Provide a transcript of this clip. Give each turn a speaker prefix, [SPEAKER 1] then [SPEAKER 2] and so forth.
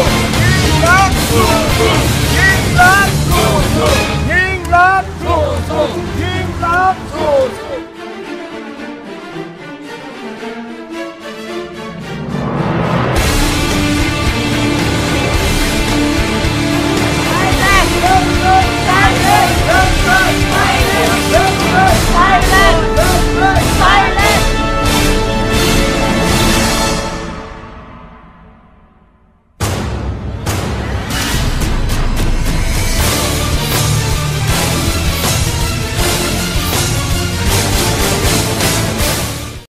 [SPEAKER 1] Gracias.